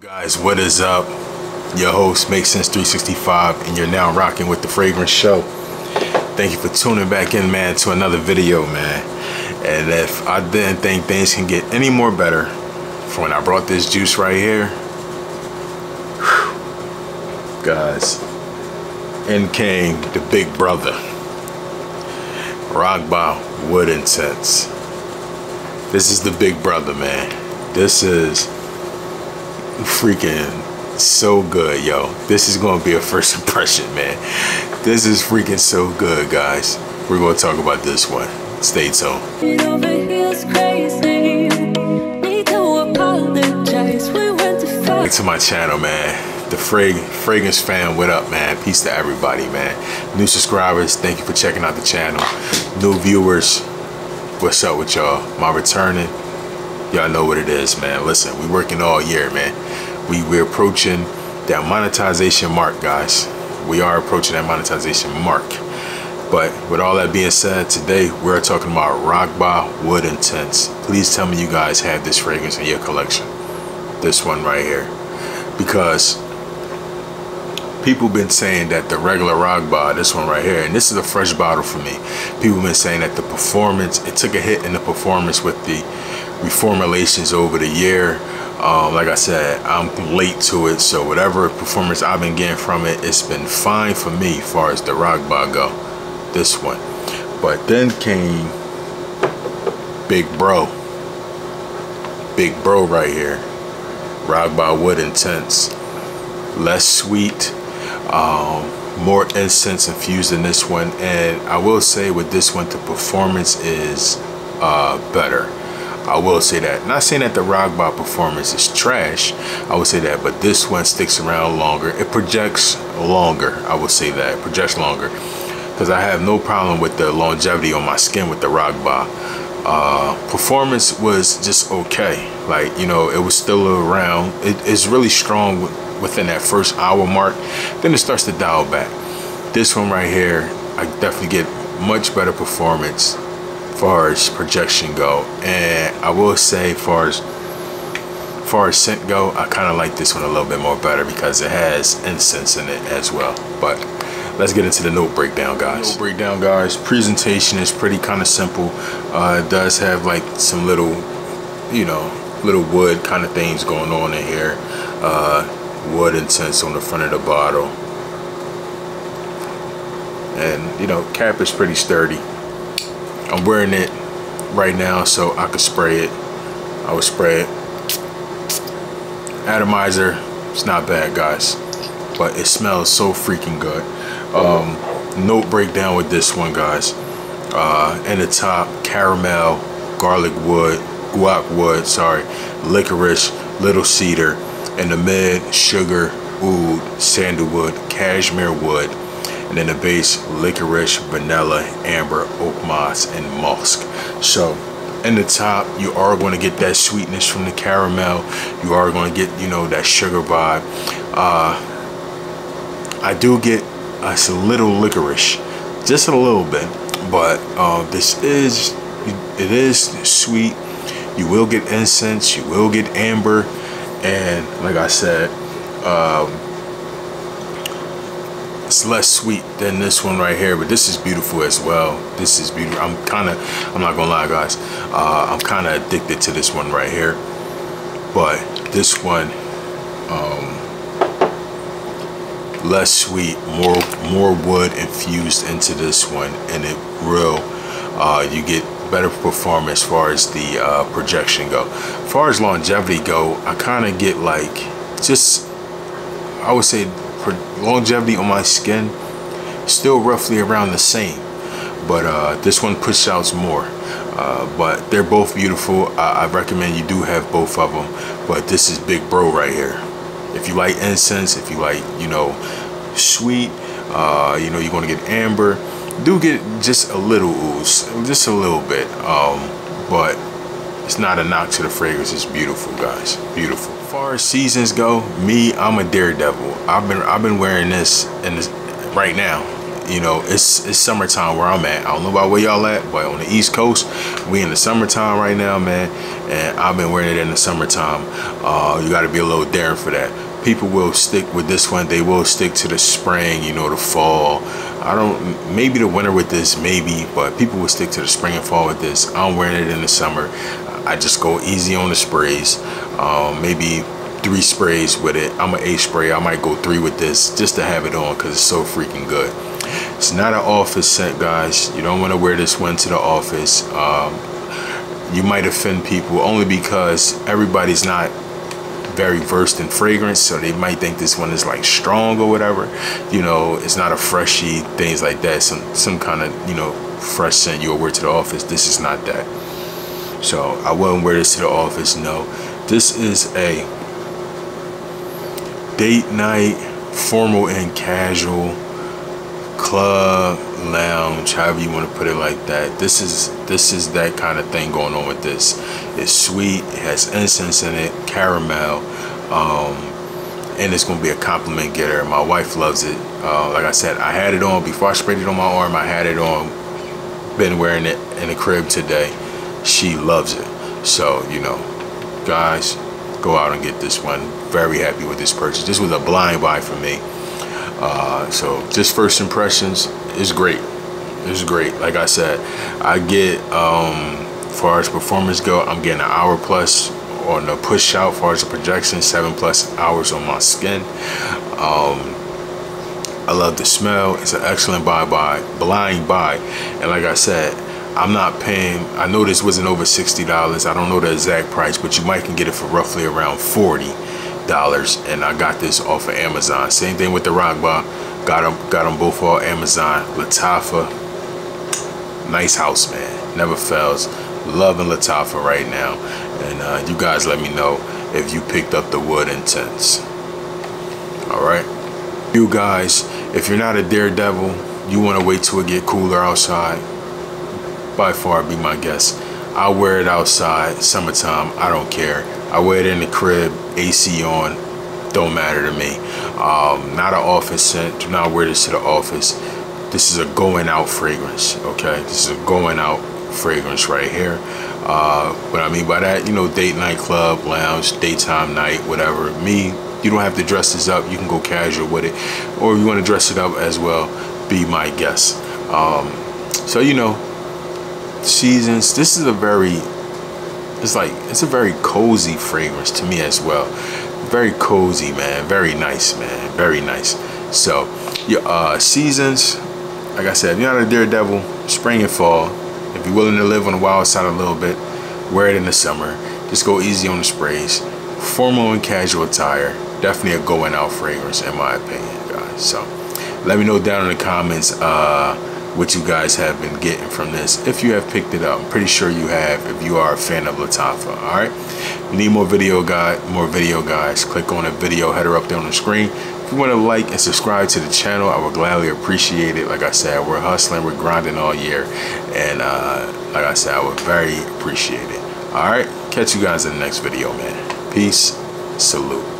Guys, what is up? Your host, Make Sense 365, and you're now rocking with the Fragrance Show. Thank you for tuning back in, man, to another video, man. And if I didn't think things can get any more better from when I brought this juice right here, whew, guys, in came the big brother, Raghba Wood Intense. This is the big brother, man. This is freaking so good, yo. This is gonna be a first impression, man. This is freaking so good, guys. We're gonna talk about this one. Stay tuned. Back to my channel, man. The Frag Fragrance fan, what up, man? Peace to everybody, man. New subscribers, thank you for checking out the channel. New viewers, what's up with y'all? My returning, y'all know what it is, man. Listen, we working all year, man we, we're approaching that monetization mark, guys. We are approaching that monetization mark. But with all that being said, today we're talking about Raghba Wood Intense. Please tell me you guys have this fragrance in your collection. This one right here. Because people been saying that the regular Raghba, this one right here, and this is a fresh bottle for me. People been saying that the performance, it took a hit in the performance with the reformulations over the year um, like I said, I'm late to it, so whatever performance I've been getting from it, it's been fine for me as far as the Raghba go, this one. But then came Big Bro. Big Bro right here. Raghba Wood Intense. Less sweet, um, more incense infused in this one. And I will say with this one, the performance is uh, better. I will say that. Not saying that the Raghba performance is trash. I would say that, but this one sticks around longer. It projects longer. I would say that. It projects longer. Because I have no problem with the longevity on my skin with the Raghba. Uh, performance was just okay. Like, you know, it was still around. It, it's really strong within that first hour mark. Then it starts to dial back. This one right here, I definitely get much better performance far as projection go. And I will say far as far as scent go I kind of like this one a little bit more better because it has incense in it as well. But let's get into the note breakdown guys. Note breakdown guys. Presentation is pretty kind of simple. Uh, it does have like some little you know little wood kind of things going on in here. Uh, wood incense on the front of the bottle. And you know cap is pretty sturdy I'm wearing it right now so I could spray it. I would spray it. Atomizer, it's not bad guys, but it smells so freaking good. Um, note breakdown with this one guys. Uh, in the top, caramel, garlic wood, guac wood, sorry, licorice, little cedar. In the mid, sugar, oud, sandalwood, cashmere wood, and then the base licorice vanilla amber oak moss and musk. So in the top you are going to get that sweetness from the caramel. You are going to get you know that sugar vibe. Uh, I do get a little licorice just a little bit but uh, this is it is sweet. You will get incense you will get amber and like I said um, it's less sweet than this one right here but this is beautiful as well. This is beautiful. I'm kind of i'm not gonna lie guys. Uh, i'm kind of addicted to this one right here. But this one um, less sweet more more wood infused into this one and it real uh, you get better performance as far as the uh, projection go. As far as longevity go i kind of get like just i would say longevity on my skin still roughly around the same. But uh, this one pushes out more. Uh, but they're both beautiful. I, I, recommend you do have both of them but this is big bro right here. If you like incense if you like you know sweet uh, you know you're gonna get amber do get just a little ooze just a little bit. Um, but it's not a knock to the fragrance it's beautiful guys beautiful As far as seasons go, me, I'm a daredevil. I've been I've been wearing this in this right now. you know, it's it's summertime where I'm at. I don't know about where y'all at, but on the East Coast, we in the summertime right now, man. And I've been wearing it in the summertime. Uh, you got to be a little daring for that. People will stick with this one. They will stick to the spring, you know, the fall. I don't, maybe the winter with this, maybe, but people will stick to the spring and fall with this. I'm wearing it in the summer. I just go easy on the sprays. Um, maybe three sprays with it. I'm an eight spray. I might go three with this just to have it on because it's so freaking good. It's not an office scent, guys. You don't want to wear this one to the office. Um, you might offend people only because everybody's not very versed in fragrance so they might think this one is like strong or whatever you know it's not a freshy things like that some some kind of you know fresh scent you'll wear to the office this is not that so I wouldn't wear this to the office no this is a date night, formal and casual, club, lounge, however you want to put it like that. This is this is that kind of thing going on with this. It's sweet, it has incense in it, caramel, um, and it's gonna be a compliment getter. My wife loves it. Uh, like I said, I had it on before I sprayed it on my arm. I had it on, been wearing it in the crib today. She loves it. So you know, guys, go out and get this one. Very happy with this purchase. This was a blind buy for me. Uh, so just first impressions is great. It's great. Like I said, I get, um, far as performance go, I'm getting an hour plus on the push out, far as the projection, seven plus hours on my skin. Um, I love the smell. It's an excellent buy by blind buy. And like I said, I'm not paying, I know this wasn't over $60. I don't know the exact price, but you might can get it for roughly around $40. And I got this off of Amazon. Same thing with the Raghba. Got them, got them both off Amazon. Lattafa, nice house, man. Never fails. Loving Lattafa right now. And uh, you guys let me know if you picked up the wood intense. All right. You guys, if you're not a daredevil, you want to wait till it get cooler outside by far be my guest. I wear it outside, summertime, I don't care. I wear it in the crib, AC on, don't matter to me. Um, not an office scent, do not wear this to the office. This is a going out fragrance, okay? This is a going out fragrance right here. Uh, what I mean by that, you know, date night club, lounge, daytime night, whatever. Me, you don't have to dress this up. You can go casual with it. Or if you want to dress it up as well, be my guest. Um, so, you know, seasons. This is a very, it's like, it's a very cozy fragrance to me as well. Very cozy, man. Very nice, man. Very nice. So, your uh, seasons, like I said, you're not a daredevil, spring and fall. If you're willing to live on the wild side a little bit, wear it in the summer. Just go easy on the sprays. Formal and casual attire, definitely a going out fragrance in my opinion, guys. So, let me know down in the comments. Uh, what you guys have been getting from this if you have picked it up i'm pretty sure you have if you are a fan of lattafa all right? You need more video guide more video guys click on the video header up there on the screen. If you want to like and subscribe to the channel i would gladly appreciate it. Like i said we're hustling we're grinding all year and uh, like i said i would very appreciate it. All right catch you guys in the next video man. Peace salute